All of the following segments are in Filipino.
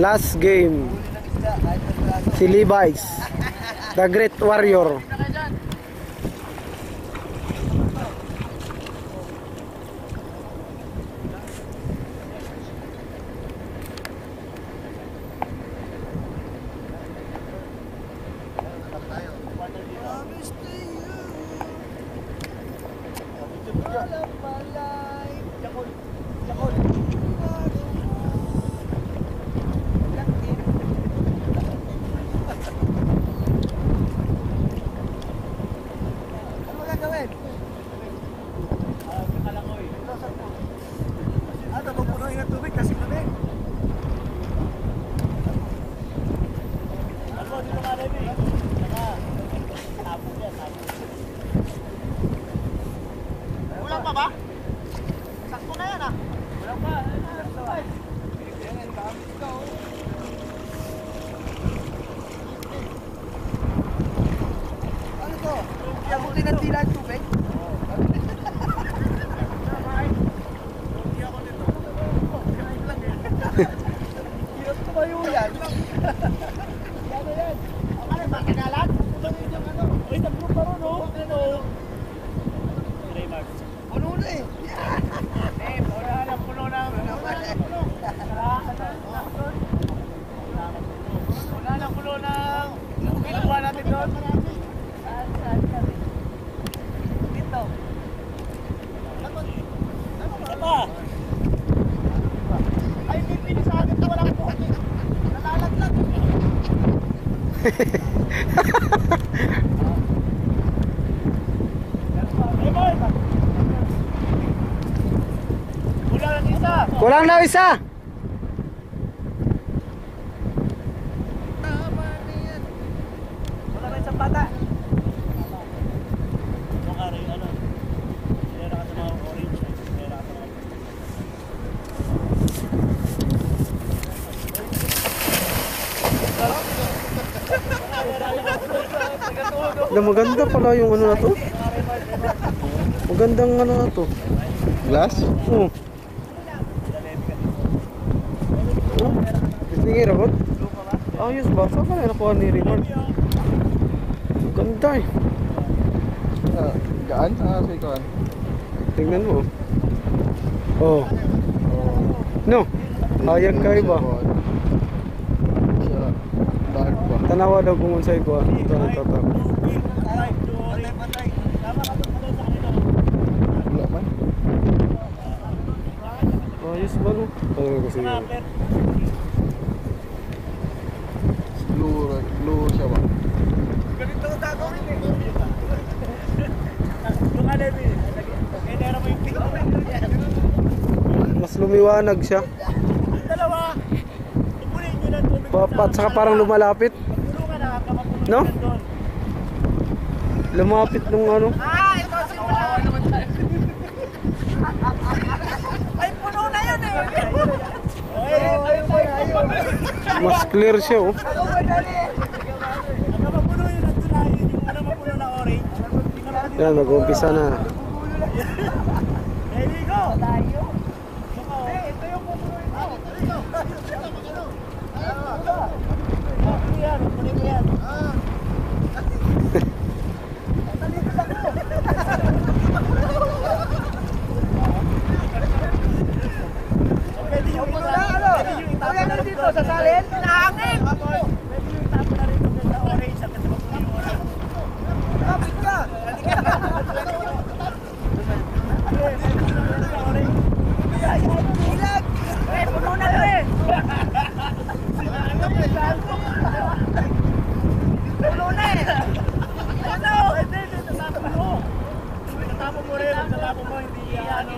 Last game. Si Levi's. The Great Warrior. Ano gagawin? Ah, tapos punuin ng tubig kasi kami. Kulang pa ba? Sakto na yan ah. Ano to? Yabutin ng tila ang tubig? Hirap tumayo yan. Ano ba kanalan? Uy, tablo pa ron oh. Ano? Puno na eh. Eh, wala na puno na. Wala na puno na. Ginawa natin doon. Dito. Ba? Ay, hindi pwede sa akin na wala po. Nalalaglag. Kulang ang isa. Kulang na isa. Wala na isang bata. Mukha rin, ano? Meron ka sa mga orange. Meron ka sa mga Na maganda pala yung ano na to. Magandang ano na to. Glass? Oh. Oh. Sige, Rabot. Ayos ba? Saan ka na nakuha ni Raymond? Ganda eh. Ah, gaan? Ah, sa ikaw. Tingnan mo. Oh. No. Hayag kayo ba? Dark ba? Tanawa daw kung unsay ko. Ito. Patay, patay. Wala man? Ayos ba no? Ano kasi yun? Blue, blue siya ba? Ganito ang gagawin eh. Ano, eh. Eh, pink. Mas lumiwanag siya. Dalawa. Ipunin nyo ng tubig. Pa, at saka parang lumalapit. No? Lumapit nung ano. Ah, ito simula. Ay, puno na yun eh. Mas clear siya oh. Yan, mag-uumpisa na. There we go. Tayo. Eh, ito yung pupuno ito. Ito. Ito. Ano yan? Kunin mo yan. Pwede yung Puno isa. na ano? Pwede yung itapon Kuya na na rin dito doon. sa salin. Nahangin. Pwede yung itapon na rin doon sa orange at mapuno yung orange. Kapit ka. Ilag. Eh, puno na to eh. Puno na eh. Ano? Hindi, hindi, tatapon mo. Tatapon mo rin, tatapon mo, hindi ano.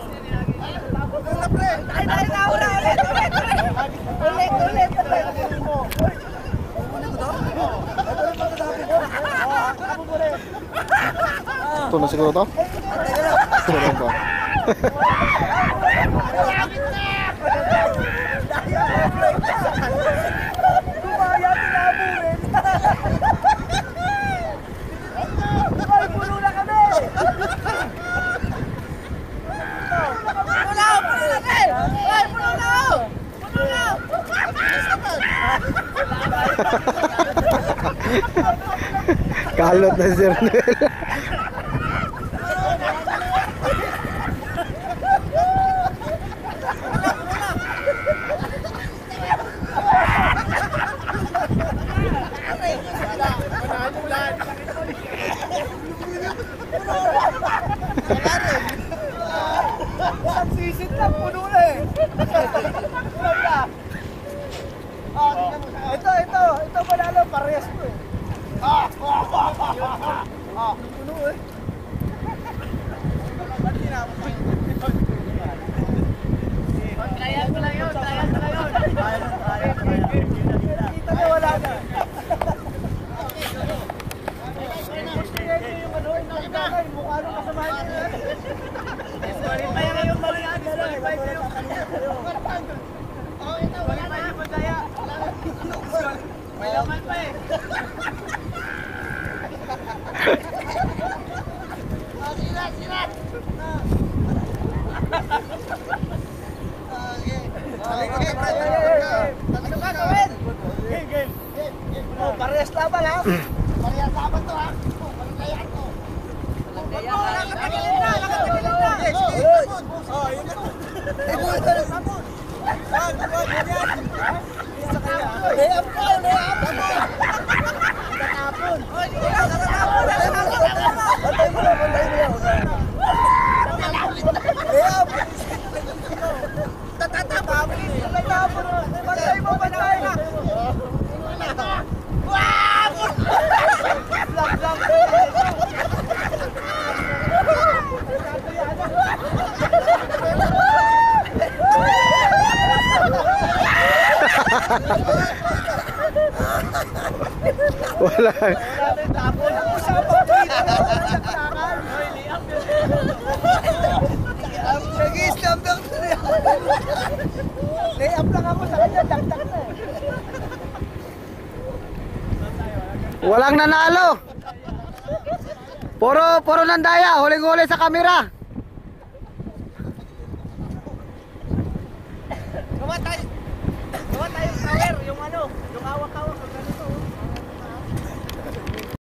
Puno na pre. Ay, ay, na, ulit, ulit, ulit, ulit. Ulit, ulit, ulit. Kunin ko to? Ay, kunin mo to sa akin. Tatapon mo rin. Ito na siguro to? Teka lang. Siguro ba? Kumaya, tinaburin. Ay, puno na kami. Puno na, puno na kami. Ay, puno na. Puno na. Kalot na si. Ang sisit lang, puno na eh. Mo. Ito, ito. Ito panalo, parehas ko eh. Ah, ah, puno eh. Ba't tinapos mo yun? Trial ko lang yun, trial ko lang yun. Kita na wala na. Ano, mukha nung kasamahan niya. Disqualify na yung mga yan, disqualify na yung Disqualify yung madaya. May laman pa eh. Ano ka gawin? Game, game. Oh, parehas laban ha? Parehas laban to ha? Palandayan to. Palandayan. Nakatagilid na, nakatagilid na. Oh, yun na. Sabon. Yan. Isa kaya. Tatapon. Tatapon, tatapon. Bantay mo lang, bantay mo lang. Layup. Tatatapon. Tatapon. Bantay mo, bantay na. Wala. Nagis number 3 Layup lang ako sa kanya, dakdak na eh. Walang nanalo. Puro, puro nandaya. Huling-huli sa kamera.